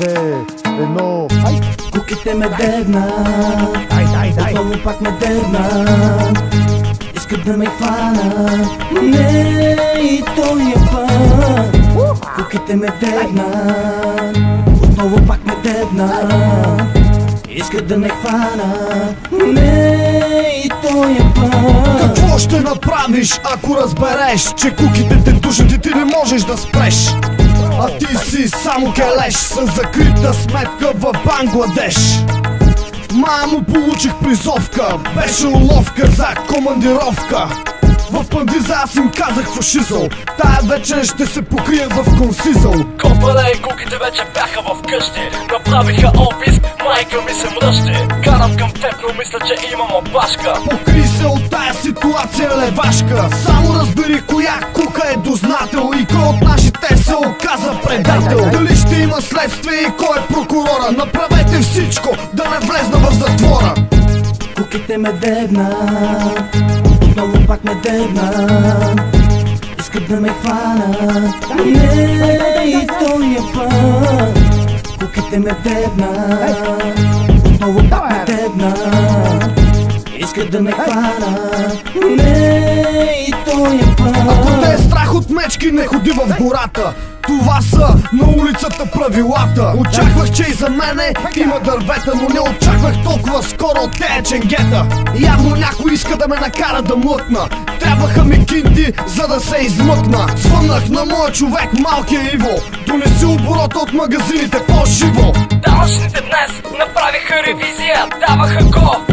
две, едно. Ай, Куките ме дебна, дай, дай, дай. отново пак ме дебна. Искат да ме хвана, не и този път. Куките ме дебна, отново пак ме дебна. Искат да ме хвана, не и този път. Какво ще направиш, ако разбереш, че куките те душат и ти не можеш да спреш? А ти си само келеш с закрита сметка в Бангладеш. Мамо, получих призовка, беше уловка за командировка. В пандиза аз им казах фашизъл, тая вечер ще се покрия в консизъл. Копале и куките вече бяха в къщи Направиха опис, майка ми се мръщи Карам към теб, но мисля, че имам опашка Покри се от тая ситуация, левашка Само разбери коя кука предател Дали ще има следствие и кой е прокурора Направете всичко да не влезна в затвора Куките ме дебна, отново пак ме дебна. Искат да ме хвана, не и този път. Куките ме дебна, отново пак ме дебна. Искат да ме хвана, не и този Ако те е път. страх от мечки, не ходи в гората това са на улицата правилата. Очаквах, че и за мене има дървета Но не очаквах толкова скоро от тея ченгета. Явно някой иска да ме накара да млъкна. Трябваха ми кинти, за да се измъкна. Звъннах на моя човек, малкия Иво. Донеси оборота от магазините по-живо. Данъчните днес направиха ревизия Даваха го